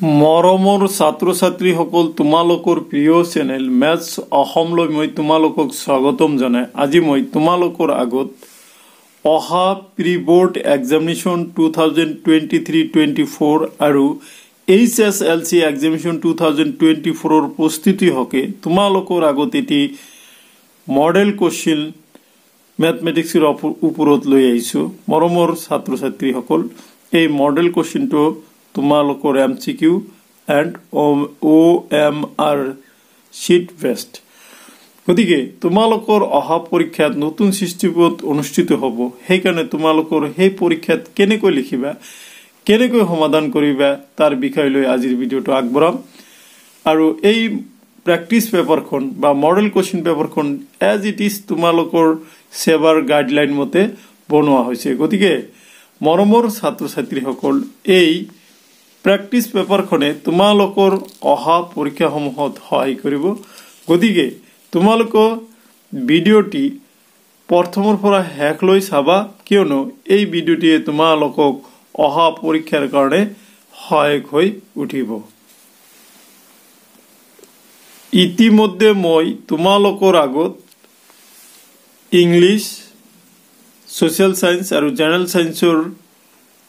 মৰমৰ ছাত্ৰ ছাত্ৰীসকল তোমালোকৰ প্ৰিয় চেনেল মেথছ অসমলৈ মই তোমালোকক স্বাগতম জনাই। আজি মই তোমালোকৰ আগত অহা pre board examination two thousand twenty three twenty four আৰু H S L C examination two thousand twenty ফ'ৰৰ প্ৰস্তুতি হকে। তোমালোকৰ আগত এটি মডেল কুৱেশ্যন মেথমেটিক্সৰ ওপৰত লৈ আহিছোঁ। মৰমৰ ছাত্ৰ ছাত্ৰীসকল এই মডেল কুৱেশ্যনটো তোমালোকৰ M C Q and O' M R sheet best গতিকে তোমালোকৰ অহা পৰীক্ষাত নতুন সৃষ্টিপদ অনুষ্ঠিত হ'ব। সেইকাৰণে তোমালোকৰ সেই পৰীক্ষাত কেনেকৈ লিখিবা কেনেকৈ সমাধান কৰিবা তাৰ বিষয় লৈ আজিৰ ভিডিঅ'টো আগবঢ়াম। আৰু এই প্ৰেক্টিচ পেপাৰখন বা মডেল কুৱেশ্যন পেপাৰখন এজ ইট ইজ তোমালোকৰ ছেবাৰ গাইডলাইন মতে বনোৱা হৈছে। গতিকে মৰমৰ ছাত্ৰ ছাত্ৰীসকল এই প্ৰেক্টিচ পেপাৰখনে তোমালোকৰ অহা পৰীক্ষাসমূহত সহায় কৰিব। গতিকে তোমালোকৰ ভিডিঅ'টি প্ৰথমৰ পৰা শেষলৈ চাবা কিয়নো এই ভিডিঅ'টিয়ে তোমালোকক অহা পৰীক্ষাৰ কাৰণে সহায়ক হৈ উঠিব। ইতিমধ্যে মই তোমালোকৰ আগত ইংলিছ ছ'চিয়েল ছায়েন্স আৰু জেনেৰেল ছায়েন্সৰ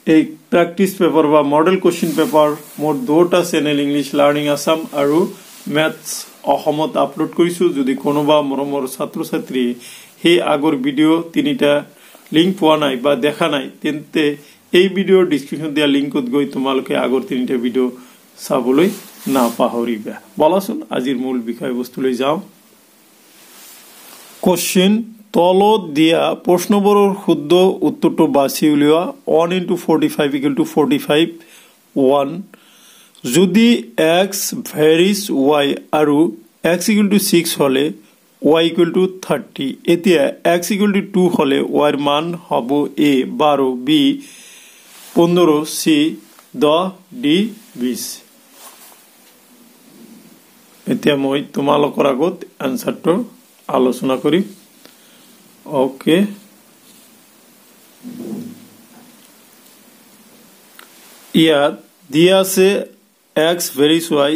এই প্ৰেক্টিচ পেপাৰ বা মডেল কুৱেশ্যন পেপাৰ মোৰ দুটা চেনেল ইংলিছ লাৰ্ণিং আছাম আৰু মেথছ অসমত আপলোড কৰিছোঁ। যদি কোনোবা মৰমৰ ছাত্ৰ ছাত্ৰীয়ে সেই আগৰ ভিডিঅ' তিনিটা লিংক পোৱা নাই বা দেখা নাই, তেন্তে এই ভিডিঅ'ৰ ডিছক্ৰিপশ্যন দিয়া লিংকত গৈ তোমালোকে আগৰ তিনিটা ভিডিঅ' চাবলৈ নাপাহৰিবা। বলাচোন, আজিৰ মূল বিষয়বস্তুলৈ যাওঁ। কুৱেশ্যন তলত দিয়া প্ৰশ্নবোৰৰ শুদ্ধ উত্তৰটো বাছি উলিওৱা one into forty five equal to forty five one যদি এক্স ভেৰিজ ৱাই আৰু এক্স ইকুৱেল টু ছিক্স হ'লে ৱাই ইকুৱেল টু থাৰ্টি এতিয়া এক্স ইকুৱেল টু টু হ'লে ৱাইৰ মান হ'ব এ বাৰ বি পোন্ধৰ চি দহ ডি বিছ এতিয়া মই তোমালোকৰ আগত এনচাৰটো আলোচনা কৰিম। অ'কে ইয়াত দিয়া আছে X varies Y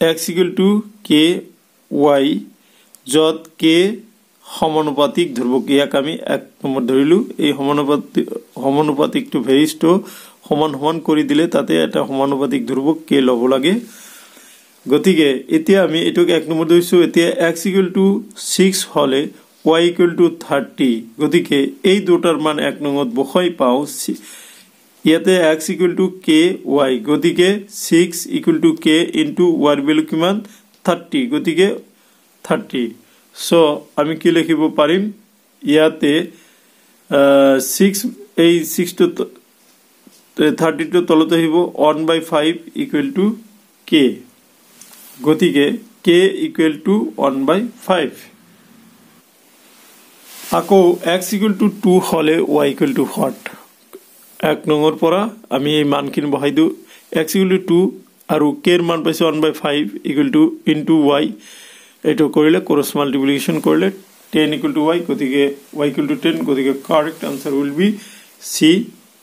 X equal to K Y য'ত কে সমানুপাতিক ধ্ৰুৱক ইয়াক আমি এক নম্বৰ ধৰিলোঁ এই সমানুপাতিক সমানুপাতিকটো ভেৰিজটো সমান সমান কৰি দিলে তাতে এটা সমানুপাতিক ধ্ৰুৱক কে ল'ব লাগে। গতিকে, এতিয়া আমি এইটোক এক নম্বৰ ধৰিছোঁ। এতিয়া এক্স ইকুৱেল টু ছিক্স হ'লে ৱাই ইকুৱেল টু থাৰ্টি গতিকে এই দুটাৰ মান এক নঙত বহাই পাওঁ ইয়াতে X equal to K Y গতিকে six equal to K into ৱাইৰ value কিমান? থাৰ্টি গতিকে থাৰ্টি চ' আমি কি লিখিব পাৰিম? ইয়াতে ছিক্স এই ছিক্সটো থাৰ্টিটো তলত আহিব one by five equal to K গতিকে K equal to one by five আকৌ এক্স ইকুৱেল টু টু হ'লে ৱাই ইকুৱেল টু হোৱাট এক নঙৰ পৰা আমি এই মানখিনি বহাই দিওঁ। এক্স ইকুৱেল টু টু আৰু কেৰ মান পাইছোঁ one by five equal to into Y এইটো কৰিলে ক্ৰছ মাল্টিপ্লিকেশ্যন কৰিলে টেন ইকুৱেল টু ৱাই গতিকে ৱাই ইকুৱেল টু টেন গতিকে correct answer will be C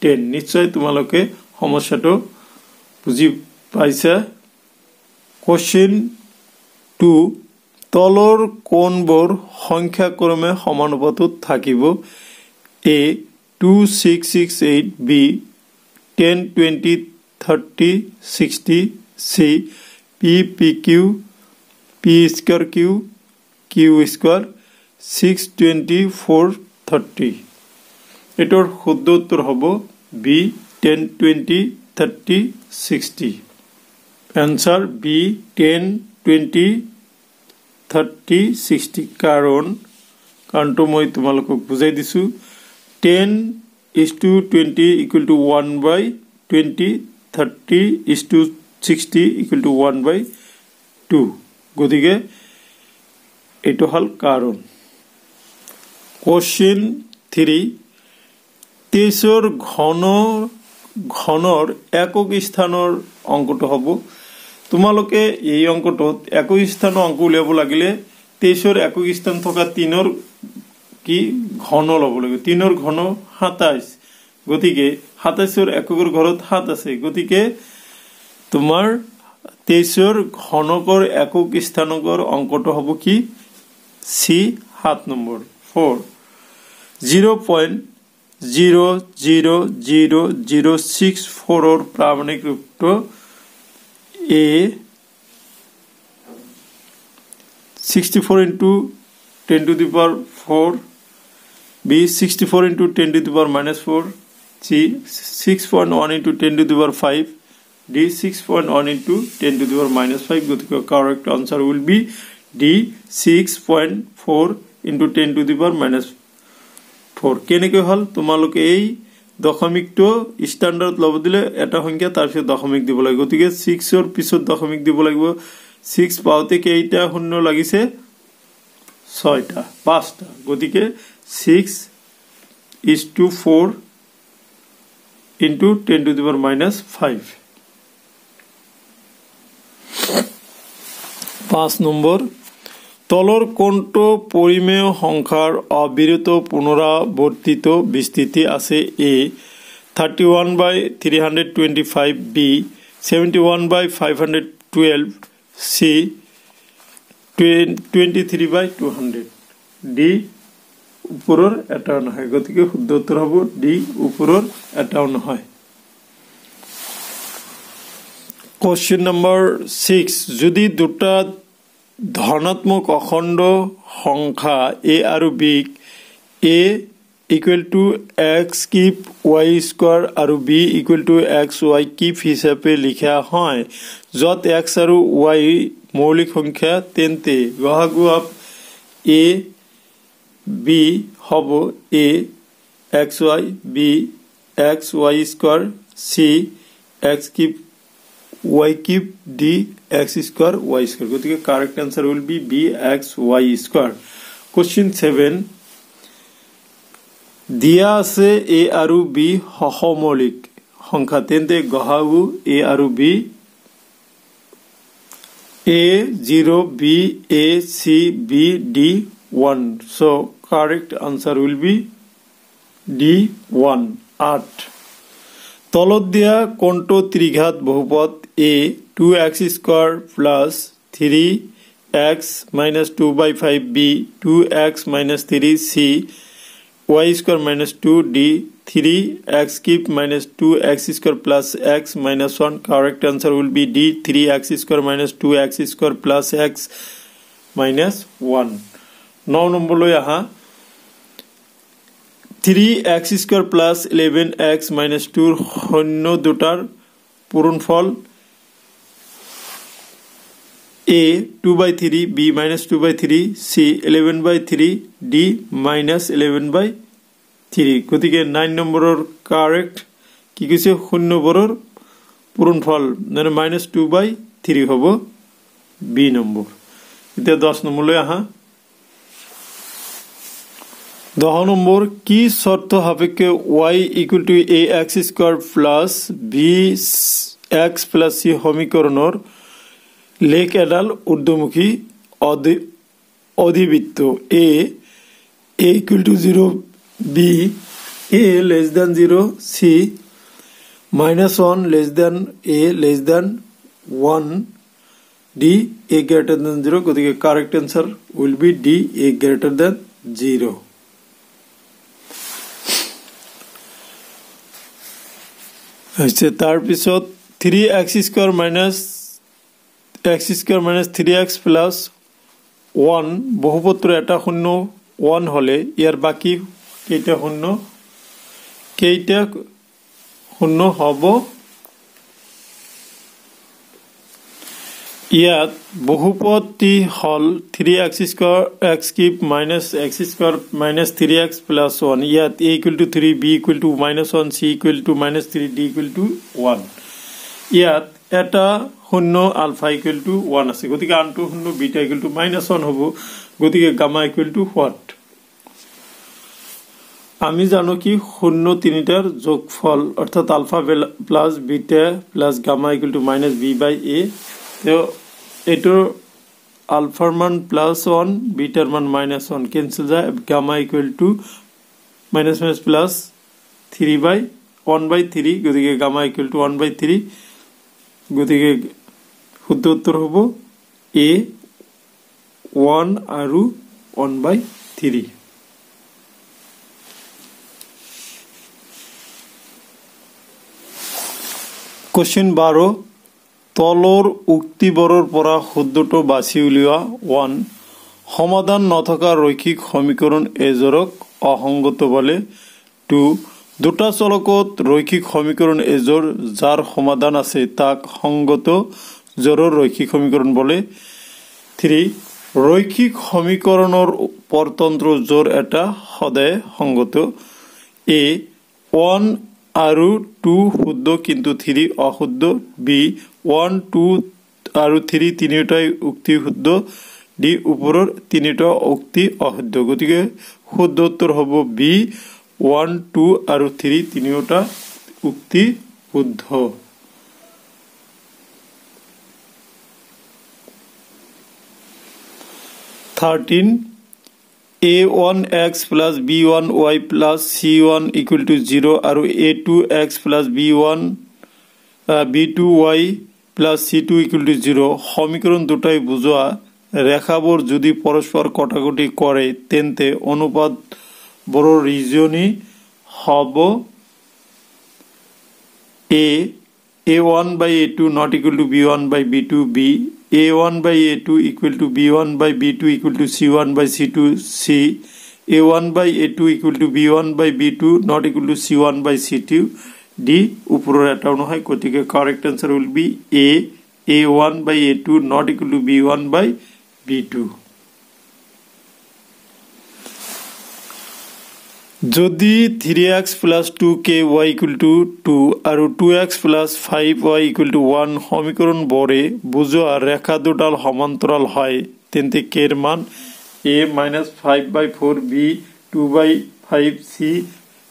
ten নিশ্চয় তোমালোকে সমস্যাটো বুজি পাইছা। কুৱেশ্যন টু তলৰ কোণবোৰ সংখ্যাক্ৰমে সমানুপাতত থাকিব। A two six six eight B ten twenty thirty sixty C P P Q P square Q Q square six twenty four thirty এইটোৰ শুদ্ধ উত্তৰ হ'ব B ten twenty thirty sixty answer B ten twenty thirty sixty কাৰণ কাৰণটো মই তোমালোকক বুজাই দিছোঁ। Ten is to twenty equal to one by twenty thirty is to sixty equal to one by two গতিকে এইটো হ'ল কাৰণ। কুৱেশ্যন থ্ৰী তেইছৰ ঘন ঘনৰ একক স্থানৰ অংকটো হ'ব। তোমালোকে এই অংকটোত একক স্থানৰ অংক উলিয়াব লাগিলে তেইছৰ একক স্থান থকা তিনৰ কি ঘন ল'ব লাগিব। তিনৰ ঘন সাতাইছ গতিকে সাতাইছৰ এককৰ ঘৰত সাত আছে। গতিকে তোমাৰ তেইছৰ ঘনকৰ একক স্থানকৰ অংকটো হ'ব কি? চি সাত number. Four zero' point zero' zero' zero' zero' six ফ'ৰৰ প্ৰামাণিক ৰূপটো power four B sixty four into ten to the power minus four C six point one into ten to the power five D six point one into ten to the power minus five গতিকে correct answer will be D six point four into ten to the minus four কেনেকৈ হ'ল? তোমালোকে এই দশমিকটো standard ল'ব দিলে এটা সংখ্যা তাৰপিছত দশমিক দিব লাগিব। গতিকে ছিক্সৰ পিছত দশমিক দিব লাগিব। ছিক্স পাওঁতে কেইটা শূন্য লাগিছে? ছয়টা, পাঁচটা। গতিকে six is to four into ten to the power minus five পাঁচ নম্বৰ তলৰ কোনটো পৰিমেয় সংখ্যাৰ অবিৰত পুনৰাৱৰ্তিত বিস্তৃতি আছে A thirty one by three hundred twenty five B seventy one by five hundred twelve C twenty three by two hundred D ওপৰৰ এটাও নহয় গতিকে শুদ্ধ উত্তৰ হ'ব ডি ওপৰৰ এটাও নহয়। কোশ্চিন নম্বৰ ছিক্স যদি দুটা ধনাত্মক অখণ্ড সংখ্যা এ আৰু বিক A equal to X cube Y square আৰু B equal to X Y cube হিচাপে লিখা হয়, য'ত এক্স আৰু ৱাই মৌলিক সংখ্যা তেন্তে গহাগু অফ এ বি হ'ব A X Y B X Y square C X cube y cube d x square y square গতিকে correct answer will be B X Y square question seven দিয়া আছে এ আৰু B সহমৌলিক। সংখ্যা তেন্তে গহাও A আৰু B A zero' B A C B D one so' correct answer will be D one আঠ। তলত দিয়া কোনটো ত্ৰিঘাত বহুপদ। A two X square plus three X minus two by five B two X minus three C Y square minus two D three X cube minus two X square plus X minus one correct answer will be D three X square minus two X square plus X minus one ন নম্বৰলৈ আহা three X square plus eleven X minus tour শূন্য দুটাৰ পূৰণফল A two by three B minus two by three C eleven by three D minus eleven by three গতিকে nine নম্বৰৰ correct কি কৈছে? শূন্যবোৰৰ পূৰণফল মানে মাইনাছ টু বাই থ্ৰী হ'ব বি নম্বৰ। এতিয়া দহ নম্বৰলৈ আহা। দহ নম্বৰ, কি চৰ্ত সাপেক্ষে Y equal to A X square plus B X plus C সমীকৰণৰ লেখ এডাল ঊৰ্ধমুখী অধিবৃত্ত। A A equal to zero' B A less than zero' C minus one less than A less than one D A greater than zero' গতিকে correct answer will be D A then zero' হৈছে তাৰপিছত three X square minus X square minus three X plus one বহুপত্ৰ এটা শূন্য one হ'লে ইয়াৰ বাকী কেইটা শূন্য? কেইটা শূন্য হ'ব? ইয়াত বহুপদটি হ'ল three X square X cube minus X square minus three X plus one. ইয়াত A equal to three B equal to minus one C equal to minus three D equal to one. ইয়াত এটা শূন্য alpha equal to one আছে। গতিকে আনটো শূন্য, beta equal two minus one হ'ব। গতিকে গামা ইকুৱেল টু হোৱাট আমি জানো কি শূন্য তিনিটাৰ যোগফল, অৰ্থাৎ alpha plus beta plus gamma equal to minus B by A তেওঁ এইটোৰ আলফাৰ মান প্লাছ ওৱান বিটাৰ মান মাইনাছ ওৱান কেঞ্চেল যায় gamma equal to minus minus plus three by one by three গতিকে gamma equal to one by three গতিকে শুদ্ধ উত্তৰ হ'ব এ ওৱান আৰু ওৱান বাই থ্ৰী কুৱেশ্যন বাৰ, তলৰ উক্তিবোৰৰ পৰা শুদ্ধটো বাছি উলিওৱা ওৱান সমাধান নথকা ৰৈখিক সমীকৰণ এজোৰক অসংগত বোলে টু দুটা চলকত ৰৈখিক সমীকৰণ এজোৰ যাৰ সমাধান আছে তাক সংগত জোৰৰ ৰৈখিক সমীকৰণ বোলে। থ্ৰী ৰৈখিক সমীকৰণৰ পৰতন্ত্ৰ জোৰ এটা সদায় সংগত। এ ওৱান আৰু টু শুদ্ধ কিন্তু থ্ৰী অশুদ্ধ। বি ওৱান টু আৰু থ্ৰী তিনিওটাই উক্তি শুদ্ধ। ডি ওপৰৰ তিনিটা উক্তি অশুদ্ধ। গতিকে শুদ্ধ উত্তৰ হ'ব বি ওৱান টু আৰু থ্ৰী তিনিওটা উক্তি শুদ্ধ। Thirteen A one X plus B one Y plus C one equal to zero' আৰু A two X plus B one B two Y plus C two equal to zero' সমীকৰণ দুটাই বুজোৱা ৰেখাবোৰ যদি পৰস্পৰ কটাকটি কৰে, তেন্তে অনুপাতবোৰৰ ৰিজনি হ'ব A A one by A two not equal to B one by B two B A one by A two equal to B one by B two equal to C one by C two C A one by A two equal to B one by B two not equal to C one by C two D ওপৰৰ এটাও নহয় গতিকে correct answer will be A A one by A two not equal to B one by B two যদি three x plus two K Y equal to two আৰু two x plus five why equal to one সমীকৰণবোৰে বুজোৱা ৰেখা দুডাল সমান্তৰাল হয়, তেন্তে কেৰ মান a minus five by four B two by five C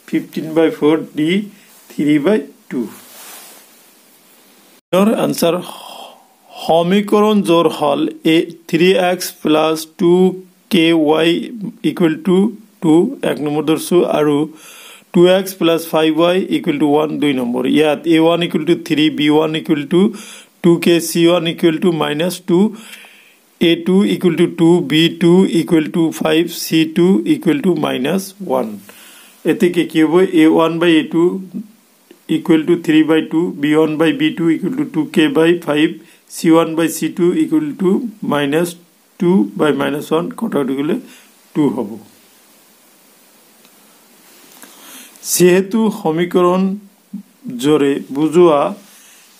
fifteen by four d three by two answer সমীকৰণ যোৰ হ'ল a three x plus two K Y equal to two এক নম্বৰ ধৰছো আৰু two X plus five Y equal to one দুই number ইয়াত A one equal to three B one equal to two K C one equal to minus two A two equal to two B two equal to five C two equal to minus one এতেকে কি হ'ব A one by A two equal to three by two B one by B two equal to two K by five C one by C two equal to minus two by minus one কটাকটি গ'লে two হ'ব যিহেতু সমীকৰণ জোৰে বুজোৱা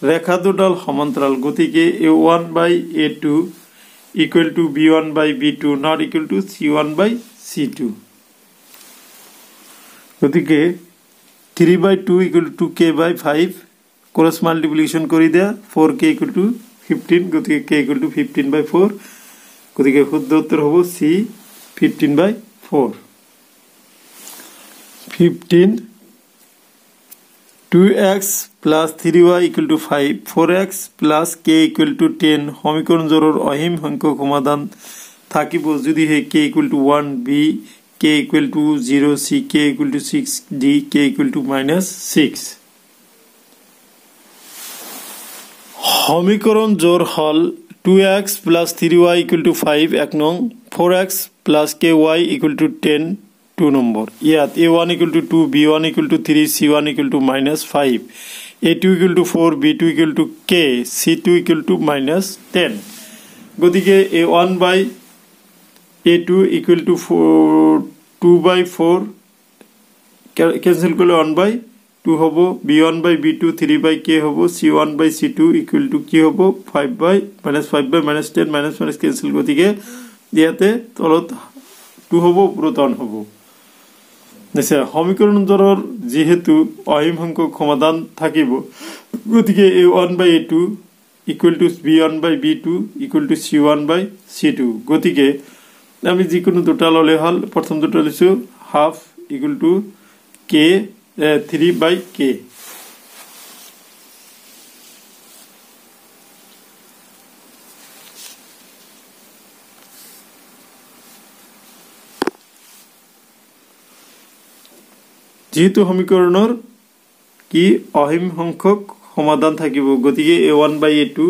ৰেখা দুডাল সমান্তৰাল গতিকে A one by A two equal to B one by B two not equal to C one by C two. গতিকে three by two equal to K by five cross multiplication কৰি দিয়া four K equal to fifteen, গতিকে K equal to fifteen by four গতিকে শুদ্ধ উত্তৰ হ'ব C fifteen by four fifteen two X plus three Y equal to five four X plus K equal to ten সমীকৰণযোৰৰ অসীম সংখ্যক সমাধান থাকিব যদিহে K equal to one B K equal to zero' C K equal to six D K equal to minus six সমীকৰণ যোৰ হ'ল two X plus three Y equal to five এক নং four X plus K Y equal to ten two number ইয়াত A one equal to two B one equal to three C one equal to minus five A two equal to four B two equal to K C two equal to minus ten গতিকে A one by A two equal to four two by four cancel কৰিলে one by two হ'ব B one by B two three by K হ'ব C one by C two equal to কি হ'ব five by minus five by minus ten minus minus cancel গতিকে ইয়াতে তলত two হ'ব ওপৰত ওৱান হ'ব। নিশ্চয় সমীকৰণযোৰৰ যিহেতু অসীম সংখ্যক সমাধান থাকিব, গতিকে A one by A two equal to B one by B two equal to C one by C two গতিকে আমি যিকোনো দুটা ল'লে হ'ল, প্ৰথম দুটা লৈছোঁ half equal to K three by K যিহেতু সমীকৰণৰ কি অসীম সংখ্যক সমাধান থাকিব গতিকে A one by A two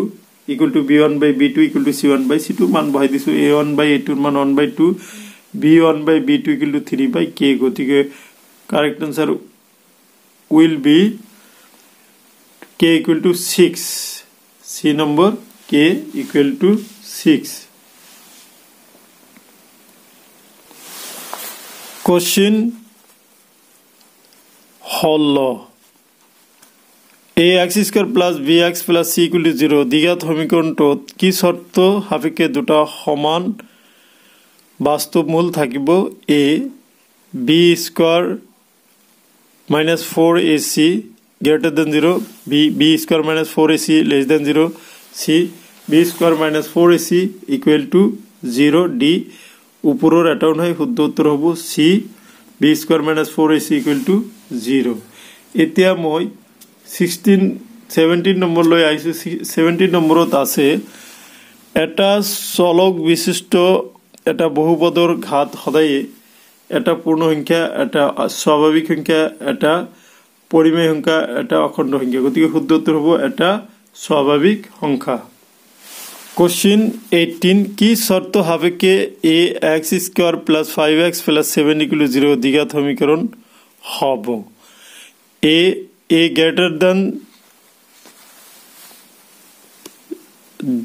equal to B one by B two equal to C one by C two মান বহাই দিছোঁ। এ ওৱান বাই এ টুৰ মান one by two B one by B two equal to three by K গতিকে correct answer will be K equal to six C number K equal to six ষোল্ল A X square plus B X plus C equal to zero দ্বিঘাত সমীকৰণটোত কি চৰ্ত সাপেক্ষে দুটা সমান বাস্তৱ মূল থাকিব A. B square minus four A C greater than zero' B B square minus four A C less than zero' C B square minus four A C equal to zero' D ওপৰৰ এটাও নহয় শুদ্ধ উত্তৰ হ'ব C B square minus four A C equal to zero' এতিয়া মই sixteen seventeen নম্বৰলৈ আহিছোঁ। Seventeen নম্বৰত আছে, এটা চলক বিশিষ্ট, এটা বহুপদৰ ঘাত সদায়ে, এটা পূৰ্ণ সংখ্যা, এটা স্বাভাৱিক সংখ্যা, এটা পৰিমেয় সংখ্যা, এটা অখণ্ড সংখ্যা। গতিকে শুদ্ধ উত্তৰ হ'ব, এটা স্বাভাৱিক সংখ্যা। কোশ্চিন এইটিন কি চৰ্ত সাপেক্ষে A X square plus five X plus seven equal to zero দ্বিঘাত সমীকরণ হব। A A greater than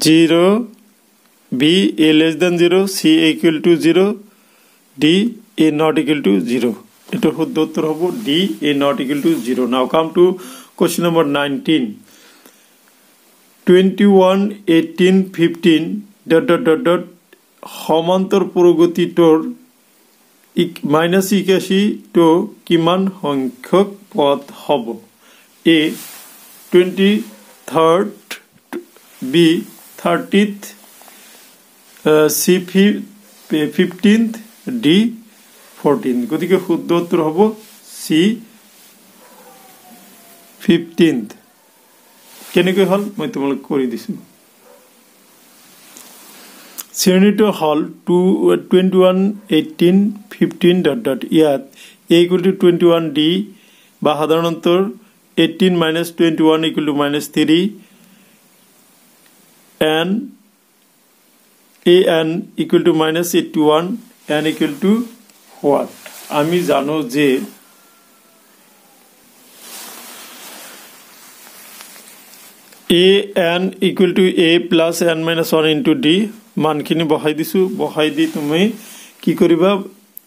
zero B A less than zero C equal to zero D A not equal to zero এটা শুদ্ধ উত্তর হব D A not equal to zero now come to question number nineteen twenty one eighteen fifteen dot dot dot dot সমান্তৰ প্ৰগতিটোৰ minus ইকাশীটো কিমান সংখ্যক পদ হ'ব? A twenty third B thirtieth C fifteenth D fourteen গতিকে শুদ্ধ উত্তৰ হ'ব চি ফিফটিন্থ কেনেকৈ হ'ল? মই তোমালোক কৰি দিছোঁ। শ্ৰেণীটো হ'ল two twenty one eighteen fifteen dot dot ইয়াত A equal to twenty one D বা সাধাৰণতে eighteen minus twenty one equal to minus three N A N equal to minus eighty one N equal to what আমি জানো যে A N equal to A plus N minus one into D মানখিনি বহাই দিছোঁ, বহাই দি তুমি কি কৰিবা?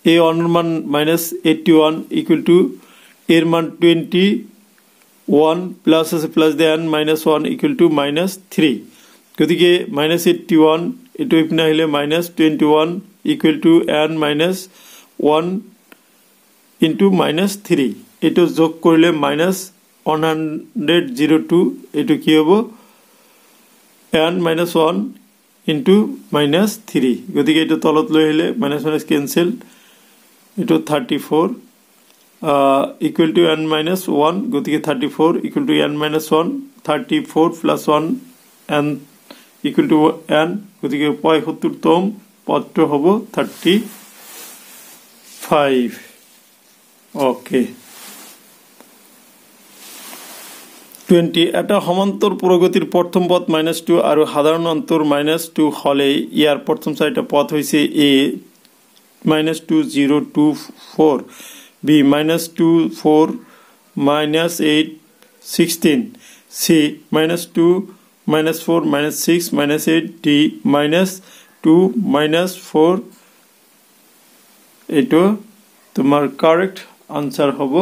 এ ওৱানৰ মান minus eighty one equal to এৰ মান টুৱেণ্টি ওৱান প্লাছ আছে plus the N minus one equal to minus three গতিকে মাইনাছ এইটটি ওৱান এইটো ইপিনে আহিলে minus twenty one equal to N minus one into minus three এইটো যোগ কৰিলে minus one hundred zero' two এইটো কি হ'ব? N minus one into minus three গতিকে এইটো তলত লৈ আহিলে মাইনাছ মাইনাছ কেঞ্চেল এইটো thirty four equal to N minus one গতিকে thirty four equal to N minus one thirty four plus one N equal to N গতিকে পঁয়সত্তৰতম পদটো হ'ব থাৰ্টি ফাইভ অ'কে টুৱেণ্টি এটা সমান্তৰ প্ৰগতিৰ প্ৰথম পথ মাইনাছ টু আৰু সাধাৰণ অন্তৰ মাইনাছ টু হ'লে ইয়াৰ প্ৰথম চাৰিটা পথ হৈছে A minus two zero' two four B minus two four minus eight sixteen C minus two minus four minus six minus eight D minus two minus four এইটো তোমাৰ কাৰেক্ট আনচাৰ হ'ব।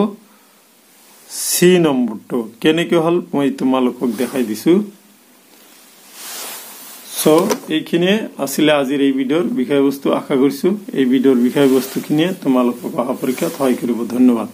চি নম্বৰটো। কেনেকৈ হ'ল? মই তোমালোকক দেখাই দিছোঁ। চ' এইখিনিয়ে আছিলে আজিৰ এই ভিডিঅ'ৰ বিষয়বস্তু। আশা কৰিছোঁ এই ভিডিঅ'ৰ বিষয়বস্তুখিনিয়ে তোমালোকক অহা পৰীক্ষাত সহায় কৰিব। ধন্যবাদ।